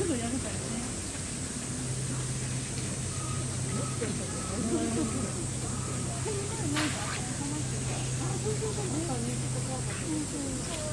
すぐやるからね。こん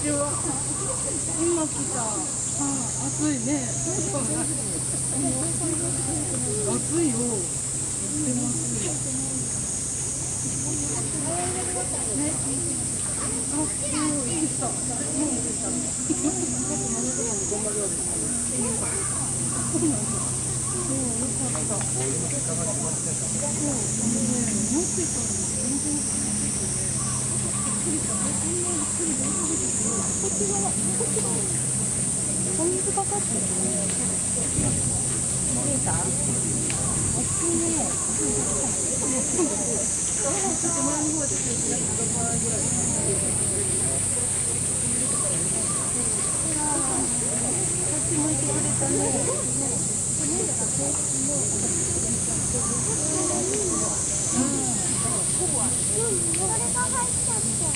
ちは。今来た。あ、暑いね。暑いよ。言ってます。よ。ね。あ、もういいさ。もういいさ。そうなん。だ。そう、よかった。そう、ね、持ってたのお水かかってるね。えた？大きいね。ちょっと前の方でちょっと一回ぐらい。こっち向いてくれたね。こん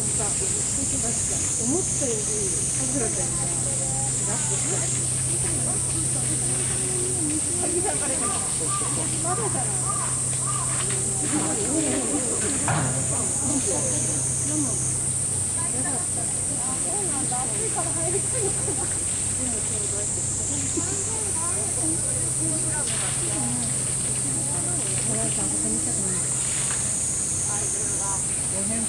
した。思ったよ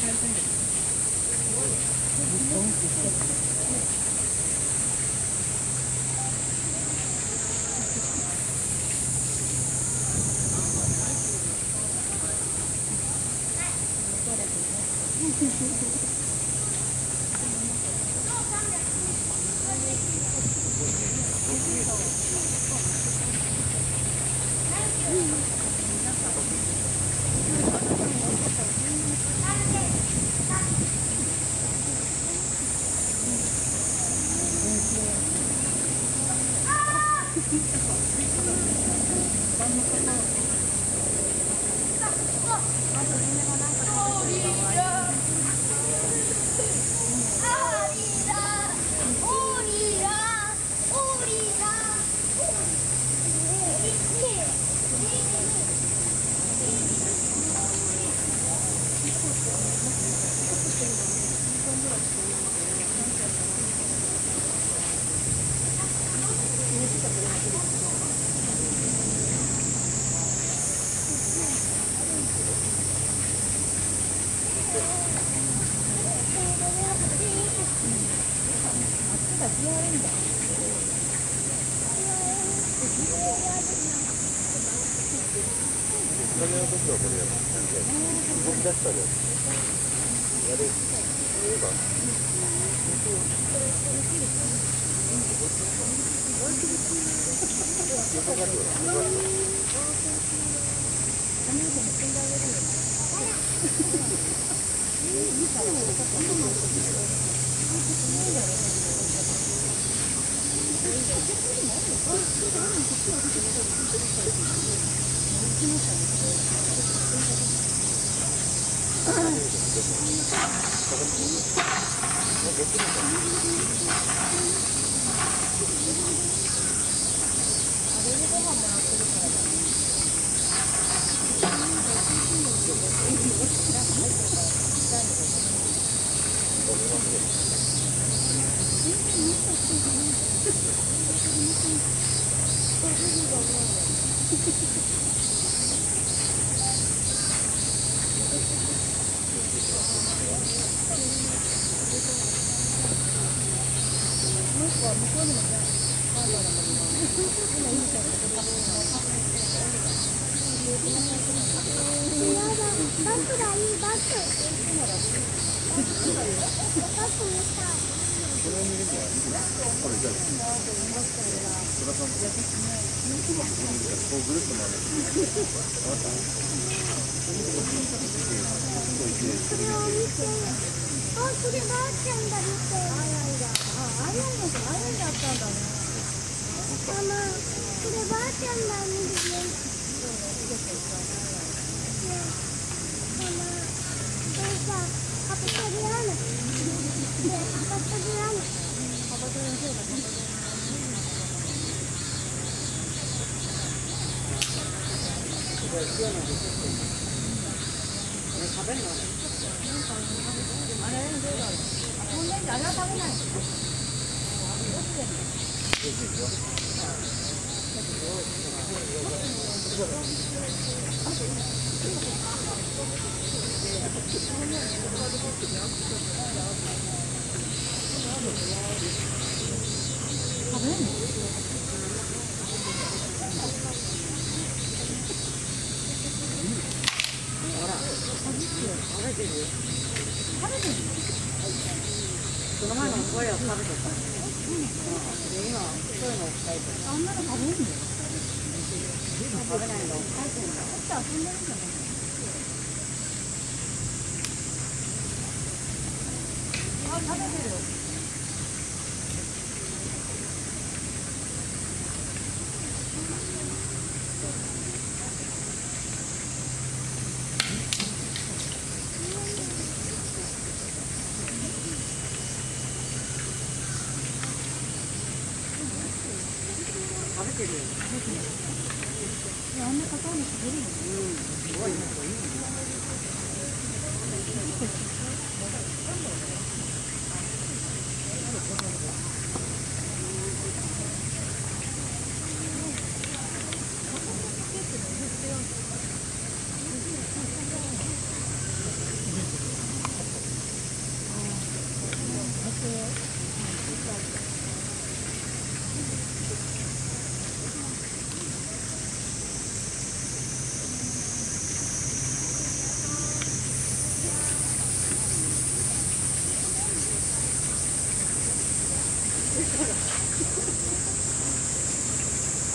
りさくらち ゃんがラップした。だだな。影の時はこれやる動き出したらやる言えばその前の声を食べてた。で今そういうのを書いてる。あんなの食べるんだよ食べないの書いてるんだ。だってるあ食べてる食べてるよ。いやあんな硬いの食べるのうん。すごいね。ごい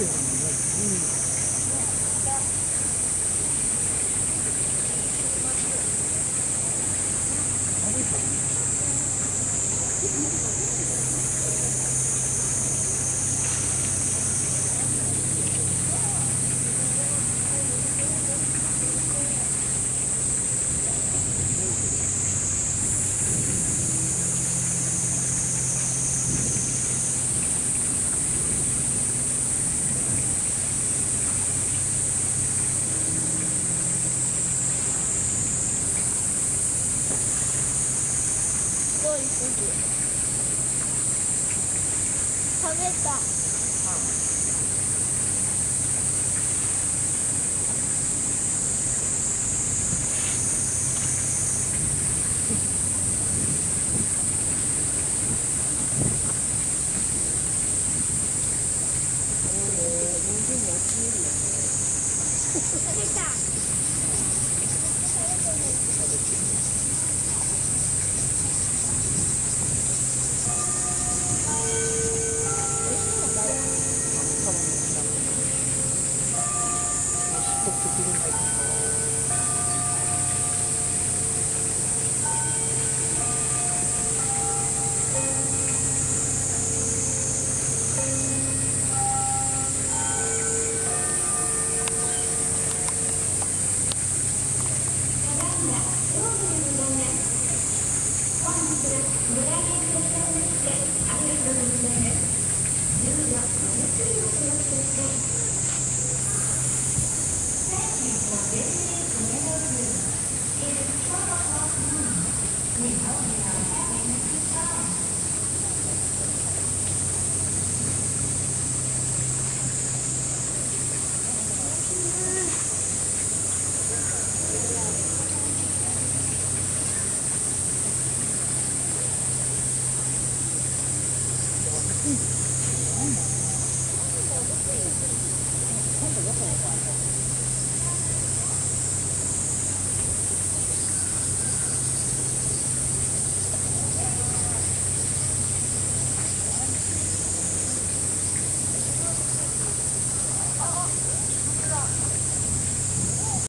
you. りすぎ食べた、うん食べた。今度どこへ行くの